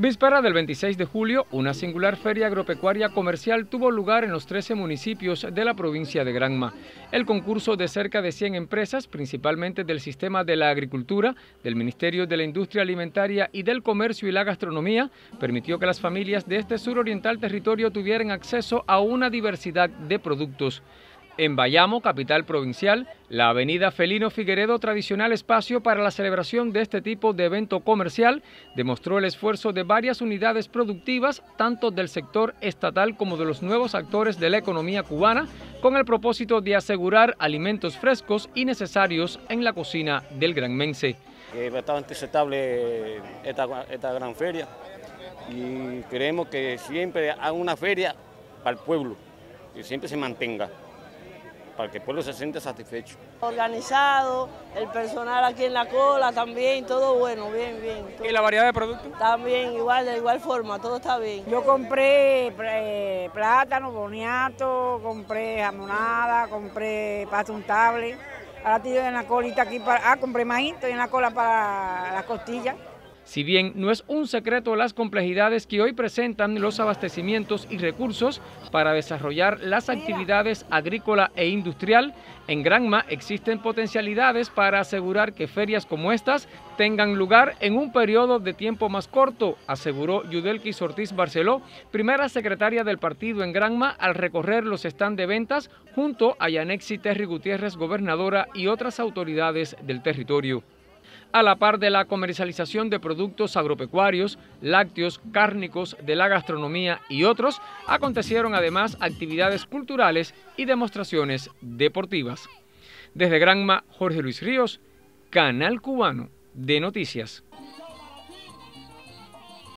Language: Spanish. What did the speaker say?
Víspera del 26 de julio, una singular feria agropecuaria comercial tuvo lugar en los 13 municipios de la provincia de Granma. El concurso de cerca de 100 empresas, principalmente del sistema de la agricultura, del Ministerio de la Industria Alimentaria y del Comercio y la Gastronomía, permitió que las familias de este suroriental territorio tuvieran acceso a una diversidad de productos. En Bayamo, capital provincial, la avenida Felino Figueredo, tradicional espacio para la celebración de este tipo de evento comercial, demostró el esfuerzo de varias unidades productivas, tanto del sector estatal como de los nuevos actores de la economía cubana, con el propósito de asegurar alimentos frescos y necesarios en la cocina del granmense. Es bastante aceptable esta, esta gran feria y queremos que siempre haga una feria para el pueblo, que siempre se mantenga para que el pueblo se siente satisfecho. Organizado, el personal aquí en la cola también, todo bueno, bien, bien. ¿Y la variedad de productos? También, igual, de igual forma, todo está bien. Yo compré eh, plátano, boniato, compré jamonada, compré pasta untable. Ahora estoy en la colita aquí para... Ah, compré maíz, estoy en la cola para las costillas. Si bien no es un secreto las complejidades que hoy presentan los abastecimientos y recursos para desarrollar las actividades agrícola e industrial, en Granma existen potencialidades para asegurar que ferias como estas tengan lugar en un periodo de tiempo más corto, aseguró Yudelquis Ortiz Barceló, primera secretaria del partido en Granma, al recorrer los stand de ventas junto a Yanexi Terry Gutiérrez, gobernadora y otras autoridades del territorio a la par de la comercialización de productos agropecuarios, lácteos, cárnicos, de la gastronomía y otros, acontecieron además actividades culturales y demostraciones deportivas. Desde Granma, Jorge Luis Ríos, Canal Cubano de Noticias.